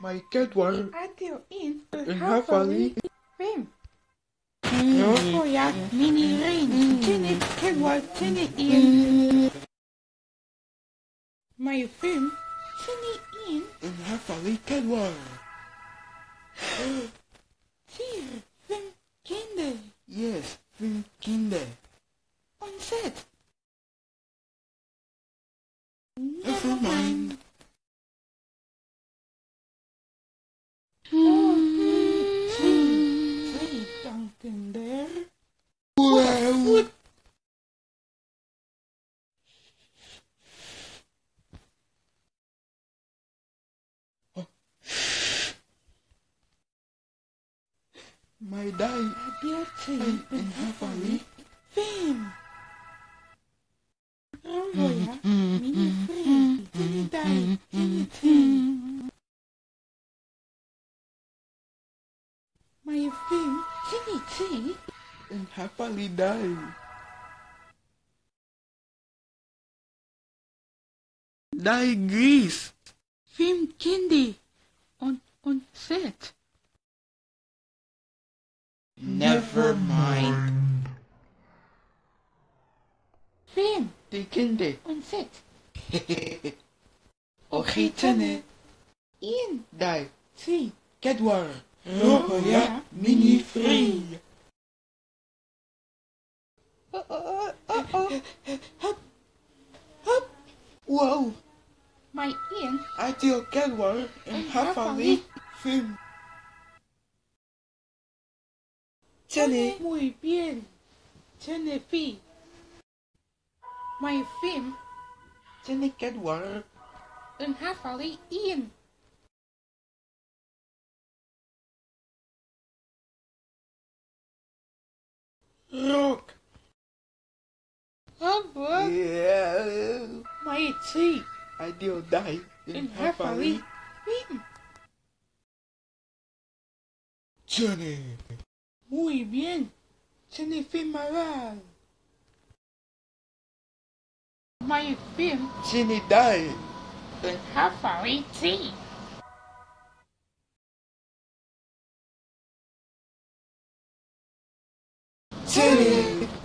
My cat one Adil in een hafali. Wim. Oh ja, mini rain. Tinny, kegwa, tinny in. My film. Tinny in. Een hafali cat one. Vier. Wim, kinder. Yes, fünf Kinder. On set. Never mind. My die. Adil twee. Een Een hafali. Wim. Oh ja, mm-hmm. mini free. Tinny die. Tin. My film. Tinny tea. Een hafali die. Die Grease. Film Kindy on on set. Never mind. Film Die Kinder. on set. Ogitene. In Die. Cat one. Oh, ja. Mini free. Oh oh oh oh. Hup hup. Wow. My in. One. Een Een hafali. hafali. Film. Jenny. Muy bien. Genevieve. My film. Jenny cat one. Een hafali in. Rock. Oh, Hoppa. Yeah. My twee. Adil die. Een Een hafali. hafali. Film. Jenny. Muy bien. Genevieve Maral. My film. Jenny die. Een hafali tea. Jenny.